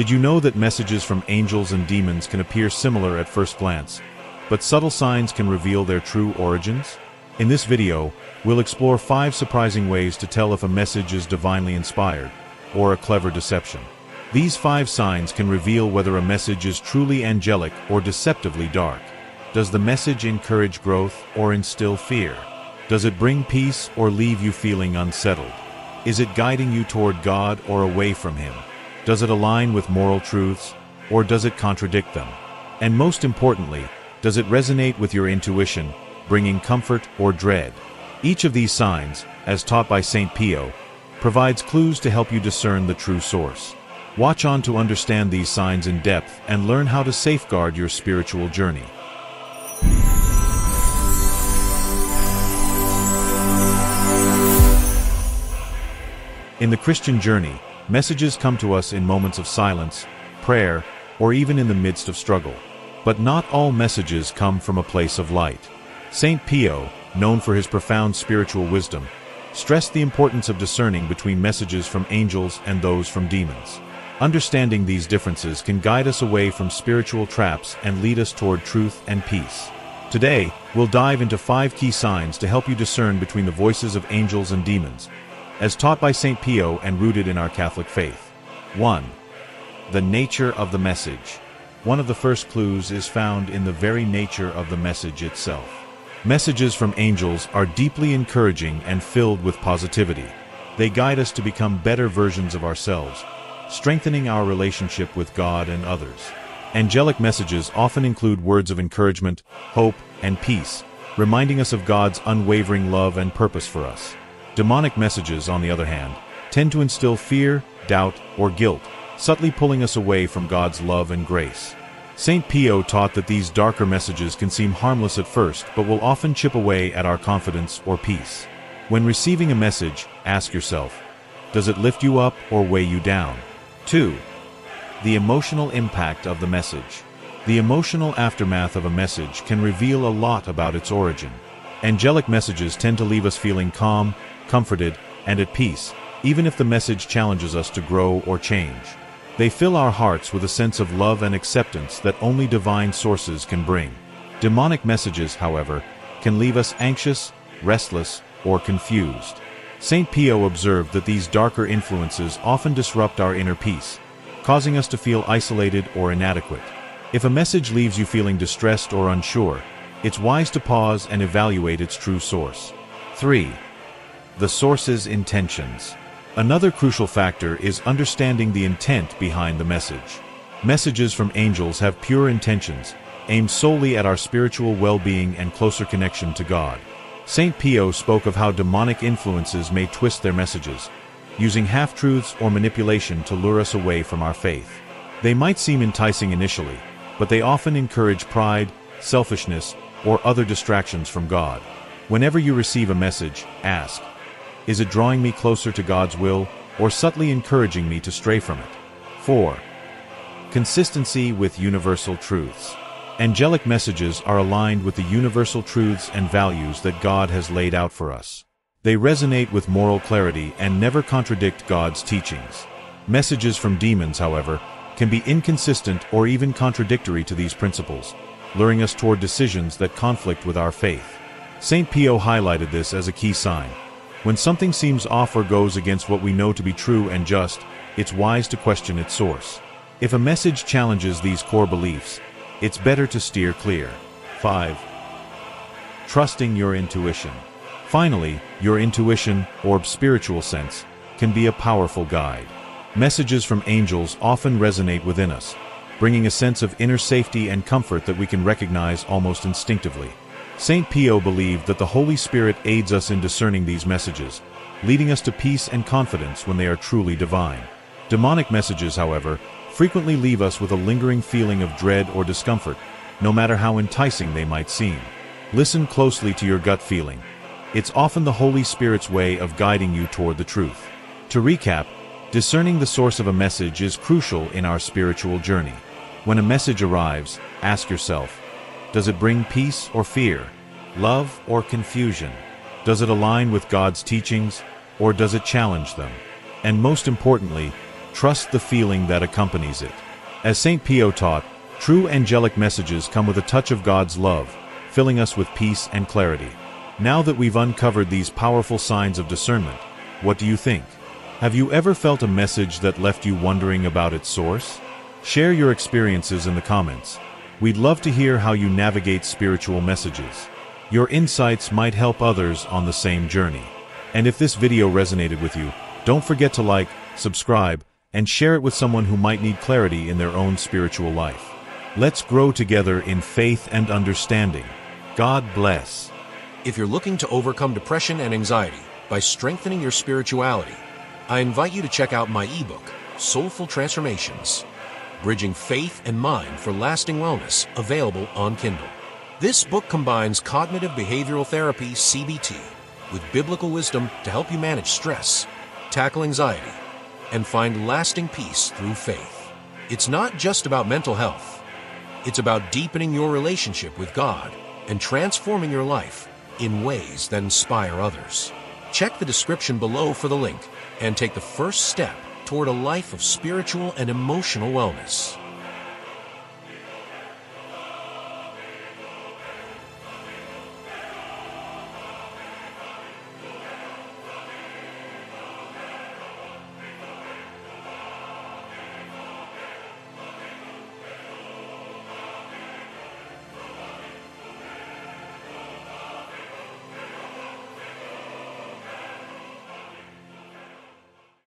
Did you know that messages from angels and demons can appear similar at first glance, but subtle signs can reveal their true origins? In this video, we'll explore five surprising ways to tell if a message is divinely inspired, or a clever deception. These five signs can reveal whether a message is truly angelic or deceptively dark. Does the message encourage growth or instill fear? Does it bring peace or leave you feeling unsettled? Is it guiding you toward God or away from Him? Does it align with moral truths, or does it contradict them? And most importantly, does it resonate with your intuition, bringing comfort or dread? Each of these signs, as taught by St. Pio, provides clues to help you discern the true source. Watch on to understand these signs in depth and learn how to safeguard your spiritual journey. In the Christian journey, Messages come to us in moments of silence, prayer, or even in the midst of struggle. But not all messages come from a place of light. St. Pio, known for his profound spiritual wisdom, stressed the importance of discerning between messages from angels and those from demons. Understanding these differences can guide us away from spiritual traps and lead us toward truth and peace. Today, we'll dive into five key signs to help you discern between the voices of angels and demons, as taught by St. Pio and rooted in our Catholic faith. 1. The nature of the message. One of the first clues is found in the very nature of the message itself. Messages from angels are deeply encouraging and filled with positivity. They guide us to become better versions of ourselves, strengthening our relationship with God and others. Angelic messages often include words of encouragement, hope, and peace, reminding us of God's unwavering love and purpose for us. Demonic messages, on the other hand, tend to instill fear, doubt, or guilt, subtly pulling us away from God's love and grace. St. Pio taught that these darker messages can seem harmless at first, but will often chip away at our confidence or peace. When receiving a message, ask yourself, does it lift you up or weigh you down? 2. The emotional impact of the message. The emotional aftermath of a message can reveal a lot about its origin. Angelic messages tend to leave us feeling calm, comforted, and at peace, even if the message challenges us to grow or change. They fill our hearts with a sense of love and acceptance that only divine sources can bring. Demonic messages, however, can leave us anxious, restless, or confused. St. Pio observed that these darker influences often disrupt our inner peace, causing us to feel isolated or inadequate. If a message leaves you feeling distressed or unsure, it's wise to pause and evaluate its true source. 3. The source's intentions. Another crucial factor is understanding the intent behind the message. Messages from angels have pure intentions, aimed solely at our spiritual well-being and closer connection to God. St. Pio spoke of how demonic influences may twist their messages, using half-truths or manipulation to lure us away from our faith. They might seem enticing initially, but they often encourage pride, selfishness, or other distractions from God. Whenever you receive a message, ask, is it drawing me closer to God's will or subtly encouraging me to stray from it? 4. Consistency with universal truths. Angelic messages are aligned with the universal truths and values that God has laid out for us. They resonate with moral clarity and never contradict God's teachings. Messages from demons, however, can be inconsistent or even contradictory to these principles, luring us toward decisions that conflict with our faith. St. Pio highlighted this as a key sign. When something seems off or goes against what we know to be true and just, it's wise to question its source. If a message challenges these core beliefs, it's better to steer clear. 5. Trusting your intuition. Finally, your intuition, or spiritual sense, can be a powerful guide. Messages from angels often resonate within us, bringing a sense of inner safety and comfort that we can recognize almost instinctively. St. Pio believed that the Holy Spirit aids us in discerning these messages, leading us to peace and confidence when they are truly divine. Demonic messages, however, frequently leave us with a lingering feeling of dread or discomfort, no matter how enticing they might seem. Listen closely to your gut feeling. It's often the Holy Spirit's way of guiding you toward the truth. To recap, discerning the source of a message is crucial in our spiritual journey. When a message arrives, ask yourself, does it bring peace or fear? Love or confusion? Does it align with God's teachings or does it challenge them? And most importantly, trust the feeling that accompanies it. As St. Pio taught, true angelic messages come with a touch of God's love, filling us with peace and clarity. Now that we've uncovered these powerful signs of discernment, what do you think? Have you ever felt a message that left you wondering about its source? Share your experiences in the comments. We'd love to hear how you navigate spiritual messages. Your insights might help others on the same journey. And if this video resonated with you, don't forget to like, subscribe, and share it with someone who might need clarity in their own spiritual life. Let's grow together in faith and understanding. God bless. If you're looking to overcome depression and anxiety by strengthening your spirituality, I invite you to check out my ebook, Soulful Transformations Bridging Faith and Mind for Lasting Wellness, available on Kindle. This book combines cognitive behavioral therapy, CBT, with biblical wisdom to help you manage stress, tackle anxiety, and find lasting peace through faith. It's not just about mental health, it's about deepening your relationship with God and transforming your life in ways that inspire others. Check the description below for the link and take the first step toward a life of spiritual and emotional wellness.